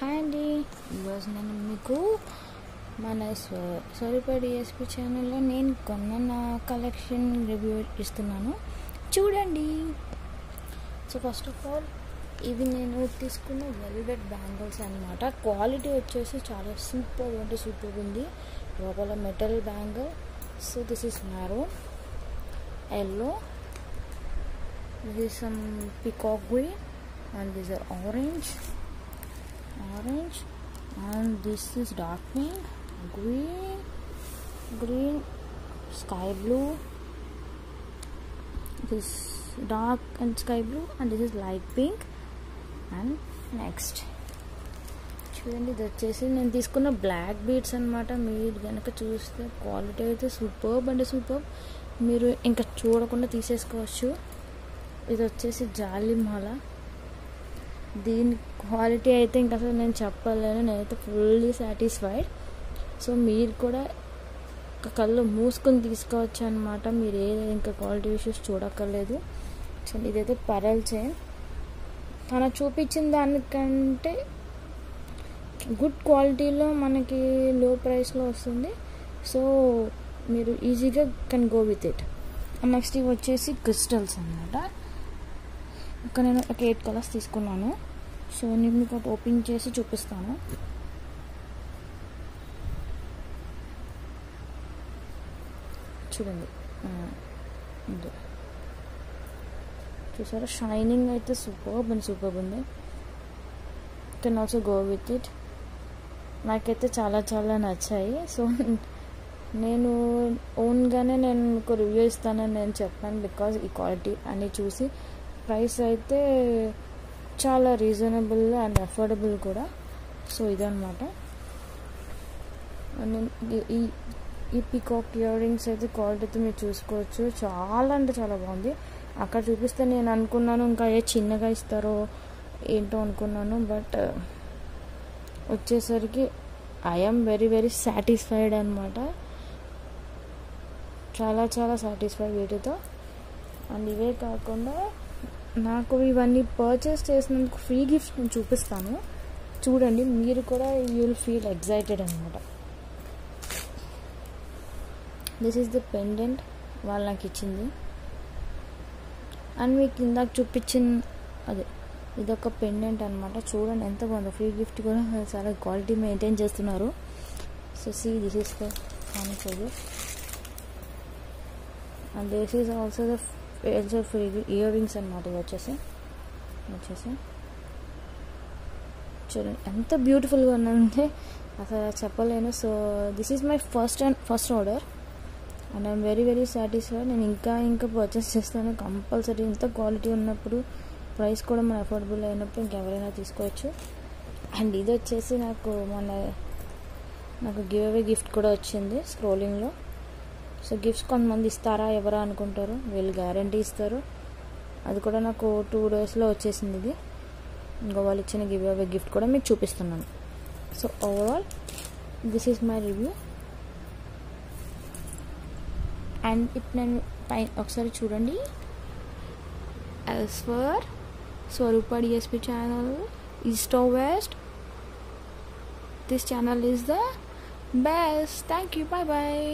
Hi అండి. ఈరోజు నేను మీకు మన సరిపడి ఎస్పీ ఛానల్లో నేను కొన్న నా కలెక్షన్ రివ్యూ ఇస్తున్నాను. చూడండి. సో ఫస్ట్ ఆఫ్ ఆల్ ఇవి నేను తీసుకున్న వెల్వెట్ బ్యాంగిల్స్ అనమాట క్వాలిటీ వచ్చేసి చాలా సూపర్ అంటే సూపర్ ఉంది. లోపల metal bangle so this is marrow yellow this some peacock peacock and this are orange orange orange and this is dark pink green green sky blue this dark and sky blue and this is light pink and next చూడండి ఇది వచ్చేసి నేను తీసుకున్న black beads అనమాట మీరు కనుక చూస్తే quality అయితే సూపర్బ్ అంటే సూపర్ మీరు ఇంకా చూడకుండా తీసేసుకోవచ్చు ఇది వచ్చేసి జాలి మాల దీని క్వాలిటీ అయితే ఇంకా అసలు నేను చెప్పలేను. నేనైతే ఫుల్లీ సాటిస్ఫైడ్ సో మీరు కూడా ఒక కళ్ళు మూసుకొని తీసుకోవచ్చు అనమాట మీరు ఏ ఇంకా క్వాలిటీ ఇష్యూస్ చూడక్కర్లేదు. సో ఇదైతే పరల్ చైన్. తన చూపించిన దానికంటే గుడ్ క్వాలిటీలో మనకి లో ప్రైస్లో వస్తుంది. సో మీరు ఈజీగా can go with it next ఇవి వచ్చేసి క్రిస్టల్స్ అనమాట ఇక్కడ నేను ఒక ఎయిట్ కలర్స్ తీసుకున్నాను. సో నేను మీకు ఓపెన్ చేసి చూపిస్తాను. చూడండి. చూసారా? షైనింగ్ అయితే సూపర్ అండ్ సూపర్ ఉంది can also go with it. నాకైతే చాలా చాలా నచ్చాయి. సో నేను ఓన్గానే నేను మీకు రివ్యూ ఇస్తానని నేను చెప్పాను బికాజ్ ఈ క్వాలిటీ అని చూసి ప్రైస్ అయితే చాలా రీజనబుల్ అండ్ అఫోర్డబుల్ కూడా. సో ఇదనమాట ఈ ఈ పికాక్ ఇయర్ రింగ్స్ అయితే క్వాలిటీ అయితే మీరు చూసుకోవచ్చు. చాలా అంటే చాలా బాగుంది. అక్కడ చూపిస్తే నేను అనుకున్నాను ఇంకా ఏ చిన్నగా ఇస్తారో ఏంటో అనుకున్నాను. బట్ వచ్చేసరికి ఐఎమ్ వెరీ వెరీ సాటిస్ఫైడ్ అనమాట చాలా చాలా సాటిస్ఫైడ్ వీటితో అండ్ ఇవే కాకుండా నాకు ఇవన్నీ పర్చేస్ చేసినందుకు ఫ్రీ గిఫ్ట్ నేను చూపిస్తాను. చూడండి మీరు కూడా యూ విల్ ఫీల్ ఎగ్జైటెడ్ అనమాట దిస్ ఈస్ ద పెండెంట్ వాళ్ళు నాకు ఇచ్చింది. అండ్ మీకు ఇందాక చూపించిన అదే ఇదొక పెండెంట్ అనమాట చూడండి ఎంత బాగుందో. ఫ్రీ గిఫ్ట్ కూడా చాలా క్వాలిటీ మెయింటైన్ చేస్తున్నారు. So see this is the కానిచోదు and this is also the also free earrings అనమాట ఇది వచ్చేసి. వచ్చేసి. చూడండి ఎంత బ్యూటిఫుల్గా ఉందంటే అసలు చెప్పలేను. So this is my first and first order and I'm very very satisfied నేను ఇంకా ఇంకా పర్చేస్ చేస్తాను కంపల్సరీ ఇంత క్వాలిటీ ఉన్నప్పుడు ప్రైస్ కూడా మన అఫోర్డబుల్ అయినప్పుడు ఇంకెవరైనా తీసుకోవచ్చు. అండ్ ఇది వచ్చేసి నాకు మన నాకు గివ్ అవే గిఫ్ట్ కూడా వచ్చింది స్క్రోలింగ్లో సో గిఫ్ట్స్ కొంతమంది ఇస్తారా ఎవరా అనుకుంటారు వీళ్ళు గ్యారంటీ ఇస్తారు. అది కూడా నాకు టూ డేస్లో వచ్చేసింది ఇది. ఇంకో వాళ్ళు ఇచ్చిన గివ్ అవే గిఫ్ట్ కూడా మీకు చూపిస్తున్నాను. So overall this is my review. And ఇప్పుడు నేను పైన ఒకసారి చూడండి. As for Swaroopa DSP channel east of west this channel is the best thank you bye bye